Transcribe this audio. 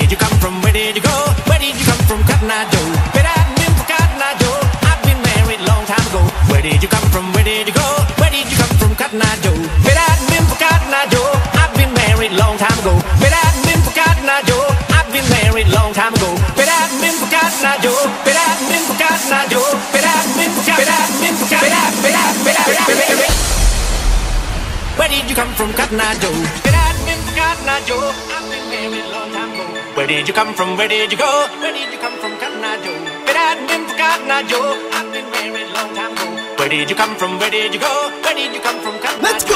did you come from? Where did you go? Where did you come from? Cotton Eye Joe. Where I've been for Cotton Eye Joe. I've been married long time ago. Where did you come from? Where did you go? Where did you come from? Cotton Eye Joe. Where I've been for Cotton Eye Joe. I've been married long time ago. Where I've been for Cotton Eye Joe. I've been married long time ago. Where I've been for Cotton Eye Joe. Where I've been for Cotton Eye Joe. Where I've been for Cotton Eye Joe. Where I've been for Cotton Eye Joe. Where did you come from, Cotton Eye Joe? Where I've been for Cotton Eye Joe. I've been married long. Where did you come from? Where did you go? Where did you come from, Cotton Eye Joe? Where I've been for Cotton Joe. I've been married long time ago. Where did you come from? Where did you go? Where did you come from, Cotton.